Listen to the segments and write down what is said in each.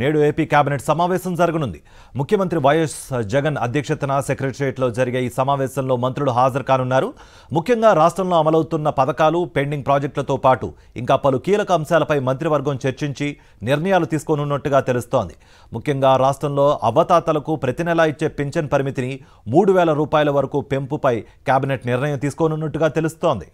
నేడు AP cabinet సమావేశం జరగనుంది. ముఖ్యమంత్రి వైఎస్ జగన్ అధ్యక్షతన సెక్రటరియట్లో జరిగే ఈ సమావేశంలో మంత్రులు హాజరు కానున్నారు. ముఖ్యంగా రాష్ట్రంలో అమలవుతున్న పథకాలు పెండింగ్ ప్రాజెక్టులతో పాటు ఇంకా పలు కీలక అంశాలపై మంత్రివర్గం చర్చించి నిర్ణయాలు తీసుకోనున్నట్టుగా తెలుస్తోంది. ముఖ్యంగా రాష్ట్రంలో అవ్వతాతలకు ప్రతి నెలా ఇచ్చే పింఛన్ పరిమితిని మూడు వేల రూపాయల వరకు పెంపుపై కేబినెట్ నిర్ణయం తీసుకోనున్నట్టుగా తెలుస్తోంది.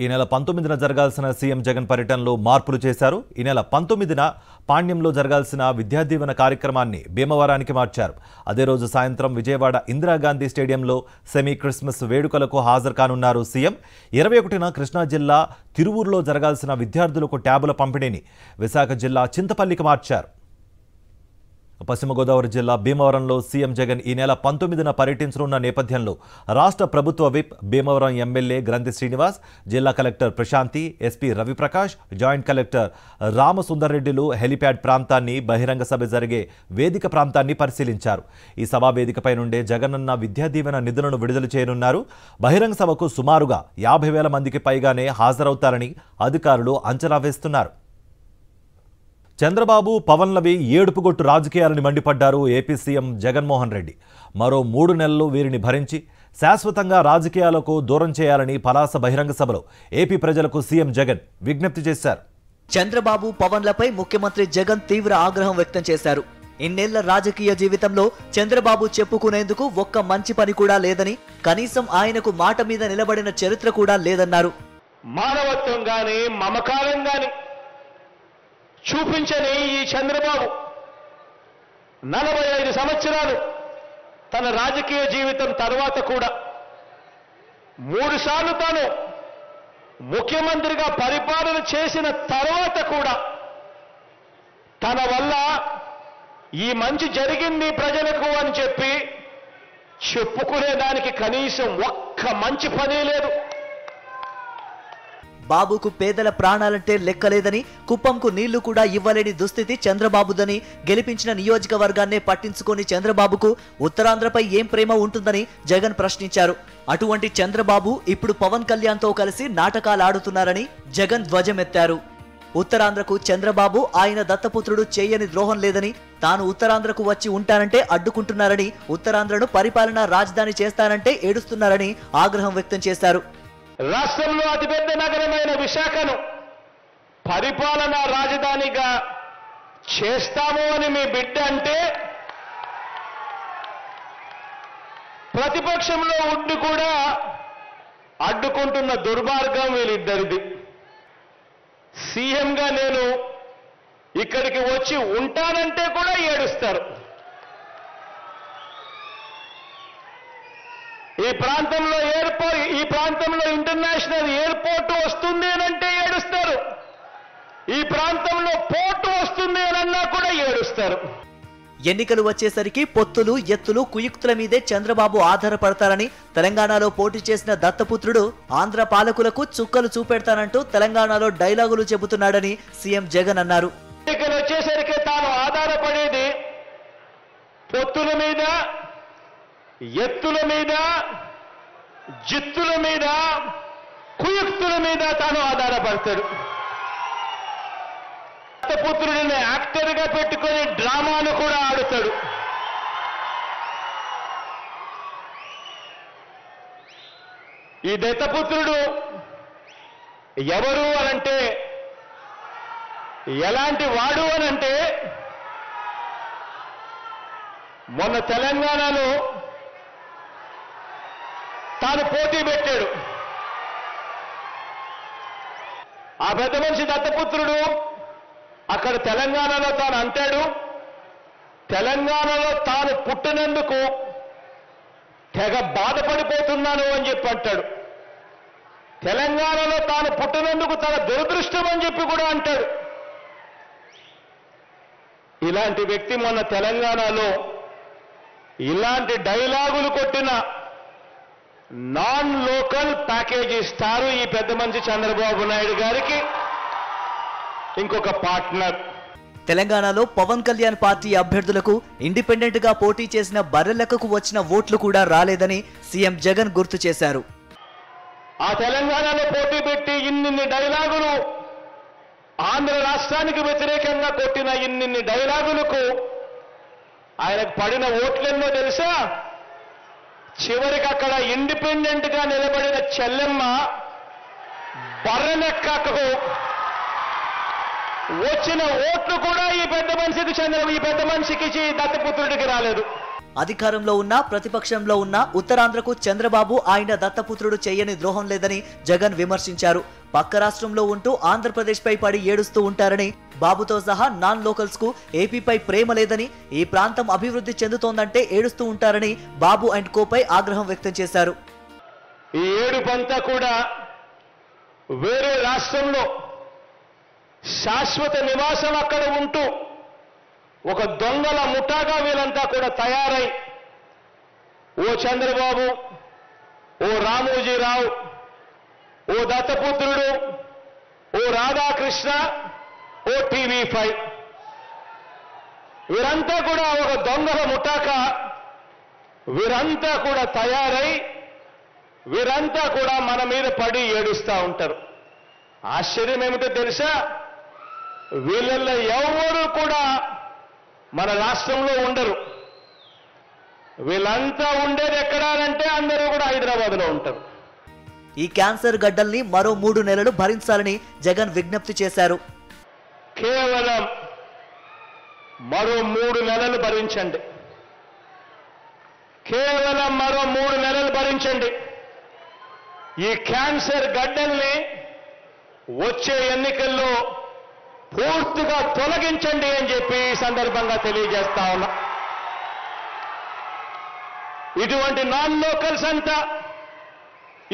ఈ నెల పంతొమ్మిదిన జరగాల్సిన సీఎం జగన్ పర్యటనలో మార్పులు చేశారు. ఈ నెల పంతొమ్మిదిన పాణ్యంలో జరగాల్సిన విద్యాదీవెన కార్యక్రమాన్ని భీమవరానికి మార్చారు. అదే రోజు సాయంత్రం విజయవాడ ఇందిరాగాంధీ స్టేడియంలో సెమీ క్రిస్మస్ వేడుకలకు హాజరు కానున్నారు సీఎం. ఇరవై ఒకటిన కృష్ణా జిల్లా తిరువూరులో జరగాల్సిన విద్యార్థులకు ట్యాబుల పంపిణీని విశాఖ జిల్లా చింతపల్లికి మార్చారు. పశ్చిమ గోదావరి జిల్లా భీమవరంలో సీఎం జగన్ ఈ నెల పంతొమ్మిదిన పర్యటించనున్న నేపథ్యంలో రాష్ట్ర ప్రభుత్వ విప్ భీమవరం ఎమ్మెల్యే గ్రంథి శ్రీనివాస్ జిల్లా collector Prashanti SP Raviprakash joint collector రామసుందర్రెడ్డిలు helipad ప్రాంతాన్ని బహిరంగ సభ జరిగే వేదిక ప్రాంతాన్ని పరిశీలించారు. ఈ సభా వేదికపై నుండే జగనన్న విద్యా దీవెన నిధులను విడుదల చేయనున్నారు. బహిరంగ సభకు సుమారుగా యాభై వేల మందికి పైగానే హాజరవుతారని అధికారులు అంచనా వేస్తున్నారు. చంద్రబాబు పవన్లవి ఏడుపుగొట్టు రాజకీయాలని మండిపడ్డారు ఏపీ సీఎం జగన్మోహన్ రెడ్డి. మరో మూడు నెలలు వీరిని భరించి శాశ్వతంగా రాజకీయాలకు దూరం చేయాలని పలాస బహిరంగ సభలో ఏపీ ప్రజలకు సీఎం జగన్ విజ్ఞప్తి చేశారు. చంద్రబాబు పవన్లపై ముఖ్యమంత్రి జగన్ తీవ్ర ఆగ్రహం వ్యక్తం చేశారు. ఇన్నేళ్ళ రాజకీయ జీవితంలో చంద్రబాబు చెప్పుకునేందుకు ఒక్క మంచి పని కూడా లేదని కనీసం ఆయనకు మాట మీద నిలబడిన చరిత్ర కూడా లేదన్నారు. మానవత్వం గాని మమకారం గాని చూపించని ఈ చంద్రబాబు నలభై ఐదు సంవత్సరాలు తన రాజకీయ జీవితం తర్వాత కూడా మూడుసార్లు తాను ముఖ్యమంత్రిగా పరిపాలన చేసిన తర్వాత కూడా తన వల్ల ఈ మంచి జరిగింది ప్రజలకు అని చెప్పి చెప్పుకునేదానికి కనీసం ఒక్క మంచి పని లేదు. బాబుకు పేదల ప్రాణాలంటే లెక్కలేదని కుప్పంకు నీళ్ళు కూడా ఇవ్వలేని దుస్థితి చంద్రబాబుదని గెలిపించిన నియోజకవర్గాన్నే పట్టించుకొని చంద్రబాబుకు ఉత్తరాంధ్రపై ఏం ప్రేమ ఉంటుందని జగన్ ప్రశ్నించారు. అటువంటి చంద్రబాబు ఇప్పుడు పవన్ కళ్యాణ్తో కలిసి నాటకాలు ఆడుతున్నారని జగన్ ధ్వజమెత్తారు. ఉత్తరాంధ్రకు చంద్రబాబు ఆయన దత్తపుత్రుడు చేయని ద్రోహం లేదని తాను ఉత్తరాంధ్రకు వచ్చి ఉంటానంటే అడ్డుకుంటున్నారని ఉత్తరాంధ్రను పరిపాలనా రాజధాని చేస్తానంటే ఏడుస్తున్నారని ఆగ్రహం వ్యక్తం చేశారు. రాష్ట్రంలో అతిపెద్ద నగరమైన విశాఖను పరిపాలనా రాజధానిగా చేస్తాము అని మీ బిడ్డ అంటే ప్రతిపక్షంలో ఉండి కూడా అడ్డుకుంటున్న దుర్మార్గం వీళ్ళిద్దరిది. సీఎంగా నేను ఇక్కడికి వచ్చి ఉంటానంటే కూడా ఏడుస్తారు. ఈ ప్రాంతంలో ఎయిర్పోర్ట్ ఈ ప్రాంతంలో ఇంటర్నేషనల్ ఎయిర్పోర్ట్ వస్తుంది అని అంటే ఏడుస్తారు ఈ ప్రాంతంలో పోర్టు వస్తుంది అని అన్నా కూడా ఏడుస్తారు. ఎన్నికలు వచ్చేసరికి పొత్తులు ఎత్తులు కుయుక్తుల మీదే చంద్రబాబు ఆధారపడతారని తెలంగాణలో పోటీ చేసిన దత్తపుత్రుడు ఆంధ్ర పాలకులకు చుక్కలు చూపెడతానంటూ తెలంగాణలో డైలాగులు చెబుతున్నాడని సీఎం జగన్ అన్నారు. ఎన్నికలు వచ్చేసరికి తాను ఆధారపడేది పొత్తుల మీద ఎత్తుల మీద జిత్తుల మీద కుయుక్తుల మీద తాను ఆధారపడతాడు. పుత్రుడిని యాక్టర్గా పెట్టుకొని డ్రామాను కూడా ఆడుతాడు. ఈ దత్తపుత్రుడు ఎవరు అనంటే ఎలాంటి వాడు అనంటే మొన్న తెలంగాణలో తాను పోటీ పెట్టాడు. ఆ పెద్ద మనిషి దత్తపుత్రుడు అక్కడ తెలంగాణలో తాను అంటాడు తెలంగాణలో తాను పుట్టినందుకు తెగ బాధపడిపోతున్నాను అని చెప్పి అంటాడు. తెలంగాణలో తాను పుట్టినందుకు తన దురదృష్టం అని చెప్పి కూడా అంటాడు. ఇలాంటి వ్యక్తి మొన్న తెలంగాణలో ఇలాంటి డైలాగులు కొట్టిన నాన్ లోకల్ ప్యాకేజ్ ఇస్తారు ఈ పెద్ద మనిషి చంద్రబాబు నాయుడు గారికి ఇంకొక పార్ట్నర్. తెలంగాణలో పవన్ కళ్యాణ్ పార్టీ అభ్యర్థులకు ఇండిపెండెంట్గా పోటీ చేసిన బర్రెలెక్కకు వచ్చిన ఓట్లు కూడా రాలేదని సీఎం జగన్ గుర్తు చేశారు. ఆ తెలంగాణలో పోటీ పెట్టి ఇన్నిన్ని డైలాగులు ఆంధ్ర రాష్ట్రానికి వ్యతిరేకంగా కొట్టిన ఇన్నిన్ని డైలాగులకు ఆయనకు పడిన ఓట్లెన్నో తెలుసా? చివరికి అక్కడ ఇండిపెండెంట్గా నిలబడిన చెల్లెమ్మ బర్రెనెక్కకు వచ్చిన ఓట్లు కూడా ఈ పెద్ద మనిషికి చెందిన ఈ పెద్ద మనిషికి దత్తపుత్రుడికి రాలేదు. అధికారంలో ఉన్న ప్రతిపక్షంలో ఉన్న ఉత్తరాంధ్రకు చంద్రబాబు ఆయన దత్తపుత్రుడు చేయని ద్రోహం లేదని జగన్ విమర్శించారు. పక్క రాష్ట్రంలో ఉంటూ ఆంధ్రప్రదేశ్ పై పడి ఏడుస్తూ ఉంటారని బాబుతో సహా నాన్ లోకల్స్కు ఏపీపై ప్రేమ లేదని ఈ ప్రాంతం అభివృద్ధి చెందుతోందంటే ఏడుస్తూ ఉంటారని బాబు అండ్ కోపై ఆగ్రహం వ్యక్తం చేశారు. ఈ ఏడుపంతా కూడా వేరే రాష్ట్రంలో శాశ్వత నివాసం అక్కడ ఉంటూ ఒక దొంగల ముఠాగా వీళ్ళంతా కూడా తయారై ఓ చంద్రబాబు ఓ రామోజీరావు ఓ దత్తపుత్రుడు ఓ రాధాకృష్ణ ఓ టీవీ ఫైవ్. వీరంతా కూడా ఒక దొంగల ముఠాక వీరంతా కూడా తయారై వీరంతా కూడా మన మీద పడి ఏడుస్తూ ఉంటారు. ఆశ్చర్యం ఏమిటో తెలుసా? వీళ్ళల్లో ఎవరు కూడా మన రాష్ట్రంలో ఉండరు. వీళ్ళంతా ఉండేది ఎక్కడానంటే అందరూ కూడా హైదరాబాద్లో ఉంటారు. ఈ క్యాన్సర్ గడ్డల్ని మరో మూడు నెలలు భరించాలని జగన్ విజ్ఞప్తి చేశారు. కేవలం మరో మూడు నెలలు భరించండి. కేవలం మరో మూడు నెలలు భరించండి. ఈ క్యాన్సర్ గడ్డల్ని వచ్చే ఎన్నికల్లో పూర్తిగా తొలగించండి అని చెప్పి ఈ సందర్భంగా తెలియజేస్తా ఉన్నా. ఇటువంటి నాన్ లోకల్స్ అంతా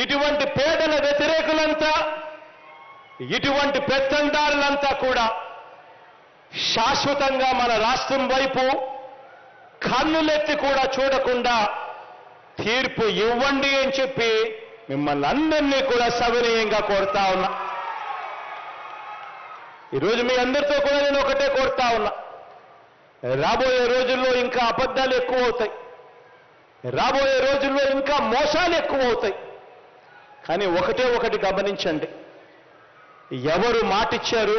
ఇటువంటి పేదల వ్యతిరేకులంతా ఇటువంటి పెత్తందారులంతా కూడా శాశ్వతంగా మన రాష్ట్రం వైపు కన్నులెత్తి కూడా చూడకుండా తీర్పు ఇవ్వండి అని చెప్పి మిమ్మల్ని అందరినీ కూడా సవినయంగా కోరుతా ఉన్నా. ఈరోజు మీ అందరితో కూడా నేను ఒకటే కోరుతా ఉన్నా. రాబోయే రోజుల్లో ఇంకా అబద్ధాలు ఎక్కువ అవుతాయి రాబోయే రోజుల్లో ఇంకా మోసాలు ఎక్కువ అవుతాయి కానీ ఒకటే ఒకటి గమనించండి. ఎవరు మాటిచ్చారు?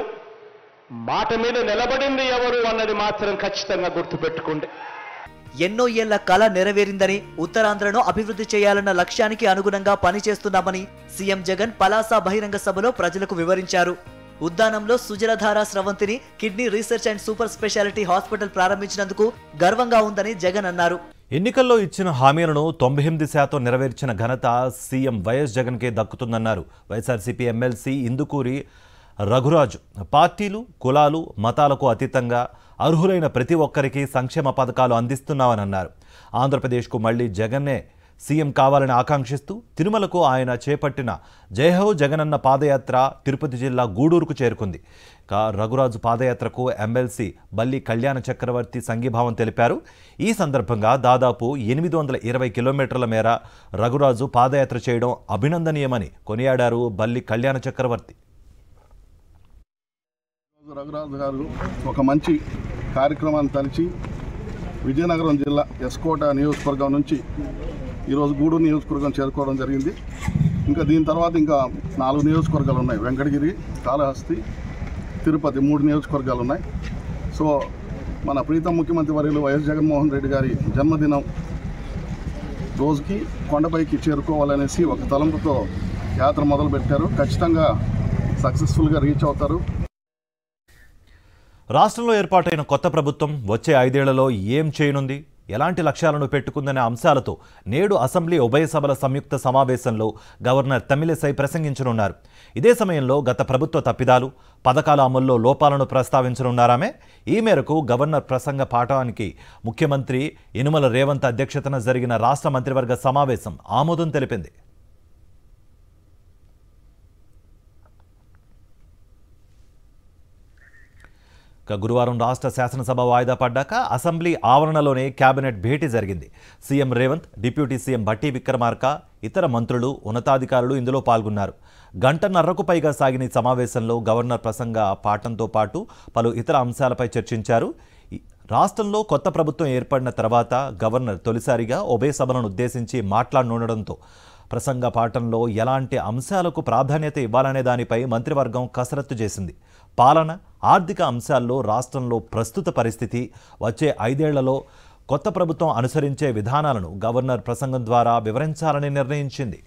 మాట మీద నిలబడింది ఎవరు అన్నది మాత్రం ఖచ్చితంగా గుర్తుపెట్టుకోండి. ఎన్నో ఏళ్ళ కళ నెరవేరిందని ఉత్తరాంధ్రను అభివృద్ధి చేయాలన్న లక్ష్యానికి అనుగుణంగా పనిచేస్తున్నామని సీఎం జగన్ పలాస బహిరంగ సభలో ప్రజలకు వివరించారు. ఉద్దానంలో Sujaladhara స్రవంతిని kidney research and super speciality hospital ప్రారంభించినందుకు గర్వంగా ఉందని జగన్ అన్నారు. ఎన్నికల్లో ఇచ్చిన హామీలను తొంభై ఎనిమిది శాతం నెరవేర్చిన ఘనత సీఎం వైఎస్ జగన్కే దక్కుతుందన్నారు. YSRCP MLC Indukuri Raghuraju. పార్టీలు కులాలు మతాలకు అతీతంగా అర్హులైన ప్రతి ఒక్కరికి సంక్షేమ పథకాలు అందిస్తున్నామని అన్నారు. ఆంధ్రప్రదేశ్కు మళ్ళీ జగన్నే సీఎం కావాలని ఆకాంక్షిస్తూ తిరుమలకు ఆయన చేపట్టిన జయహో జగనన్న పాదయాత్ర తిరుపతి జిల్లా గూడూరుకు చేరుకుంది. కా రఘురాజు పాదయాత్రకు ఎమ్మెల్సీ బల్లి కళ్యాణ చక్రవర్తి సంఘీభావం తెలిపారు. ఈ సందర్భంగా దాదాపు ఎనిమిది వందల ఇరవై కిలోమీటర్ల మేర రఘురాజు పాదయాత్ర చేయడం అభినందనీయమని కొనియాడారు బల్లి కళ్యాణ చక్రవర్తి. రఘురాజు గారు ఒక మంచి కార్యక్రమాన్ని తలిచి విజయనగరం జిల్లా ఎస్కోట నియోజకవర్గం నుంచి ఈరోజు గూడూరు నియోజకవర్గం చేరుకోవడం జరిగింది. ఇంకా దీని తర్వాత ఇంకా నాలుగు నియోజకవర్గాలు ఉన్నాయి. వెంకటగిరి కాళహస్తి తిరుపతి మూడు నియోజకవర్గాలు ఉన్నాయి. సో మన ప్రీతం ముఖ్యమంత్రి వర్యులు వైఎస్ జగన్మోహన్ రెడ్డి గారి జన్మదినం రోజుకి కొండపైకి చేరుకోవాలనేసి ఒక తలంపుతో యాత్ర మొదలుపెట్టారు. ఖచ్చితంగా సక్సెస్ఫుల్గా రీచ్ అవుతారు. రాష్ట్రంలో ఏర్పాటైన కొత్త ప్రభుత్వం వచ్చే ఐదేళ్ళలో ఏం చేయనుంది? ఎలాంటి లక్ష్యాలను పెట్టుకుందనే అంశాలతో నేడు అసెంబ్లీ ఉభయ సభల సంయుక్త సమావేశంలో గవర్నర్ తమిళిసై ప్రసంగించనున్నారు. ఇదే సమయంలో గత ప్రభుత్వ తప్పిదాలు పథకాల అమల్లో లోపాలను ప్రస్తావించనున్నారామే. ఈ మేరకు గవర్నర్ ప్రసంగ పాఠానికి ముఖ్యమంత్రి ఇనుమల రేవంత్ అధ్యక్షతన జరిగిన రాష్ట్ర మంత్రివర్గ సమావేశం ఆమోదం తెలిపింది. గురువారం రాష్ట్ర శాసనసభ వాయిదా పడ్డాక అసెంబ్లీ ఆవరణలోనే కేబినెట్ భేటీ జరిగింది. CM Revanth deputy CM Bhatti Vikramarka ఇతర మంత్రులు ఉన్నతాధికారులు ఇందులో పాల్గొన్నారు. గంటన్నరకు పైగా సాగిన సమావేశంలో గవర్నర్ ప్రసంగ పాఠంతో పాటు పలు ఇతర అంశాలపై చర్చించారు. రాష్ట్రంలో కొత్త ప్రభుత్వం ఏర్పడిన తర్వాత గవర్నర్ తొలిసారిగా ఉభయ సభలను ఉద్దేశించి మాట్లాడనుండడంతో ప్రసంగ పాఠంలో ఎలాంటి అంశాలకు ప్రాధాన్యత ఇవ్వాలనే దానిపై మంత్రివర్గం కసరత్తు చేసింది. పాలన ఆర్థిక అంశాల్లో రాష్ట్రంలో ప్రస్తుత పరిస్థితి వచ్చే ఐదేళ్ళలో కొత్త ప్రభుత్వం అనుసరించే విధానాలను గవర్నర్ ప్రసంగం ద్వారా వివరించాలని నిర్ణయించింది.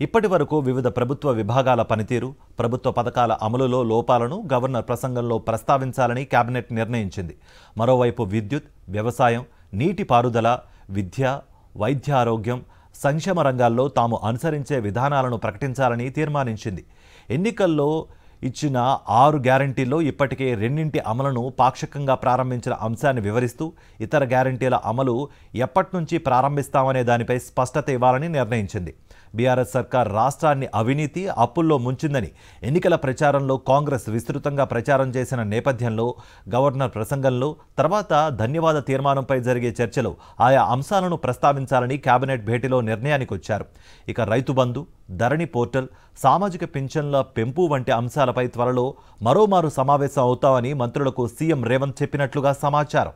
ఇప్పటి వరకు వివిధ ప్రభుత్వ విభాగాల పనితీరు ప్రభుత్వ పథకాల అమలులో లోపాలను గవర్నర్ ప్రసంగంలో ప్రస్తావించాలని కేబినెట్ నిర్ణయించింది. మరోవైపు విద్యుత్ వ్యవసాయం నీటిపారుదల విద్య వైద్య ఆరోగ్యం సంక్షేమ రంగాల్లో తాము అనుసరించే విధానాలను ప్రకటించాలని తీర్మానించింది. ఎన్నికల్లో ఇచ్చిన ఆరు గ్యారంటీల్లో ఇప్పటికే రెండింటి అమలును పాక్షికంగా ప్రారంభించిన అంశాన్ని వివరిస్తూ ఇతర గ్యారంటీల అమలు ఎప్పటి నుంచి ప్రారంభిస్తామనే దానిపై స్పష్టత ఇవ్వాలని నిర్ణయించింది. బీఆర్ఎస్ సర్కార్ రాష్ట్రాన్ని అవినీతి అప్పుల్లో ముంచిందని ఎన్నికల ప్రచారంలో కాంగ్రెస్ విస్తృతంగా ప్రచారం చేసిన నేపథ్యంలో గవర్నర్ ప్రసంగంలో తర్వాత ధన్యవాద తీర్మానంపై జరిగే చర్చలో ఆయా అంశాలను ప్రస్తావించాలని కేబినెట్ భేటీలో నిర్ణయానికి వచ్చారు ఇక రైతు బంధు ధరణి పోర్టల్ సామాజిక పింఛన్ల పెంపు వంటి అంశాలపై త్వరలో మరోమారు సమావేశం అవుతామని మంత్రులకు సీఎం రేవంత్ చెప్పినట్లుగా సమాచారం.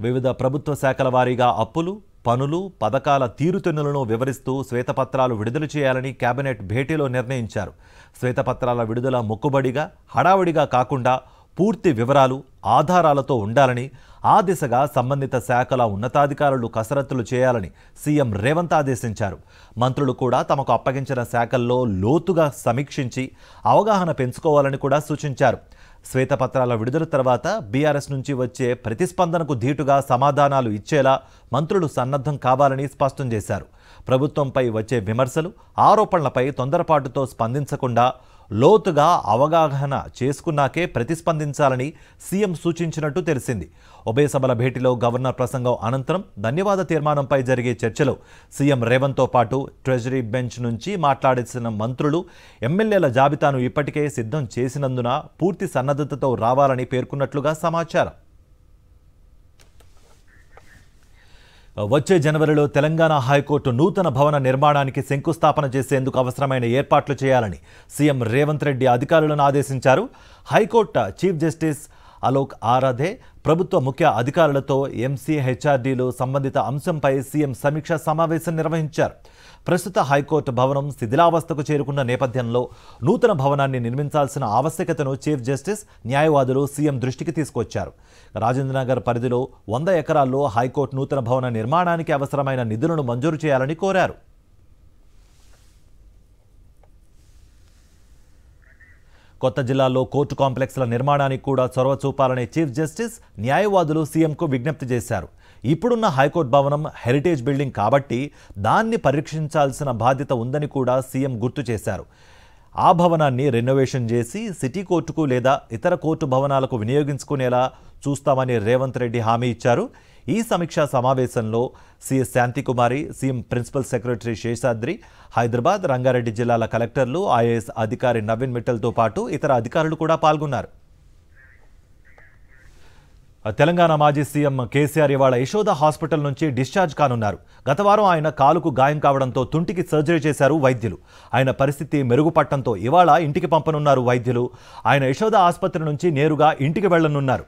వివిధ ప్రభుత్వ శాఖల వారీగా అప్పులు పనులు పథకాల తీరుతెన్నులను వివరిస్తూ శ్వేతపత్రాలు విడుదల చేయాలని కేబినెట్ భేటీలో నిర్ణయించారు. శ్వేతపత్రాల విడుదల మొక్కుబడిగా హడావుడిగా కాకుండా పూర్తి వివరాలు ఆధారాలతో ఉండాలని ఆ దిశగా సంబంధిత శాఖల ఉన్నతాధికారులు కసరత్తులు చేయాలని సీఎం రేవంత్ ఆదేశించారు. మంత్రులు కూడా తమకు అప్పగించిన శాఖల్లో లోతుగా సమీక్షించి అవగాహన పెంచుకోవాలని కూడా సూచించారు. శ్వేతపత్రాల విడుదల తర్వాత బీఆర్ఎస్ నుంచి వచ్చే ప్రతిస్పందనకు ధీటుగా సమాధానాలు ఇచ్చేలా మంత్రులు సన్నద్ధం కావాలని స్పష్టం చేశారు. ప్రభుత్వంపై వచ్చే విమర్శలు ఆరోపణలపై తొందరపాటుతో స్పందించకుండా లోతుగా అవగాహన చేసుకున్నాకే ప్రతిస్పందించాలని సీఎం సూచించినట్టు తెలిసింది. ఉభయ సభల భేటీలో గవర్నర్ ప్రసంగం అనంతరం ధన్యవాద తీర్మానంపై జరిగే చర్చలో సీఎం రేవంత్తో పాటు ట్రెజరీ బెంచ్ నుంచి మాట్లాడాల్సిన మంత్రులు ఎమ్మెల్యేల జాబితాను ఇప్పటికే సిద్ధం చేసినందున పూర్తి సన్నద్ధతతో రావాలని పేర్కొన్నట్లుగా సమాచారం. వచ్చే జనవరిలో తెలంగాణ హైకోర్టు నూతన భవన నిర్మాణానికి శంకుస్థాపన చేసేందుకు అవసరమైన ఏర్పాట్లు చేయాలని సీఎం రేవంత్ రెడ్డి అధికారులను ఆదేశించారు. High court chief justice Alok Aradhe ప్రభుత్వ ముఖ్య అధికారులతో ఎంసీ హెచ్ఆర్డీలు సంబంధిత అంశంపై సీఎం సమీక్ష సమావేశం నిర్వహించారు. ప్రస్తుత హైకోర్టు భవనం శిథిలావస్థకు చేరుకున్న నేపథ్యంలో నూతన భవనాన్ని నిర్మించాల్సిన ఆవశ్యకతను చీఫ్ జస్టిస్ న్యాయవాదులు సీఎం దృష్టికి తీసుకొచ్చారు. రాజేంద్రనగర్ పరిధిలో వంద ఎకరాల్లో హైకోర్టు నూతన భవన నిర్మాణానికి అవసరమైన నిధులను మంజూరు చేయాలని కోరారు. కొత్త జిల్లాలో కోర్టు కాంప్లెక్స్ల నిర్మాణానికి కూడా చొరవ చూపాలని చీఫ్ జస్టిస్ న్యాయవాదులు సీఎంకు విజ్ఞప్తి చేశారు. ఇప్పుడున్న హైకోర్టు భవనం హెరిటేజ్ బిల్డింగ్ కాబట్టి దాన్ని పరీక్షించాల్సిన బాధ్యత ఉందని కూడా సీఎం గుర్తు చేశారు. ఆ భవనాన్ని రెనోవేషన్ చేసి సిటీ కోర్టుకు లేదా ఇతర కోర్టు భవనాలకు వినియోగించుకునేలా చూస్తామని రేవంత్ రెడ్డి హామీ ఇచ్చారు. ఈ సమీక్షా సమావేశంలో CS Shanti Kumari CM principal secretary Seshadri Hyderabad Rangareddy జిల్లాల కలెక్టర్లు ఐఏఎస్ అధికారి నవీన్ మిట్టల్తో పాటు ఇతర అధికారులు కూడా పాల్గొన్నారు. తెలంగాణ మాజీ సీఎం కేసీఆర్ ఇవాళ యశోద హాస్పిటల్ నుంచి డిశ్చార్జ్ కానున్నారు. గత వారం ఆయన కాలుకు గాయం కావడంతో తుంటికి సర్జరీ చేశారు వైద్యులు. ఆయన పరిస్థితి మెరుగుపడటంతో ఇవాళ ఇంటికి పంపనున్నారు వైద్యులు. ఆయన యశోద ఆసుపత్రి నుంచి నేరుగా ఇంటికి వెళ్ళనున్నారు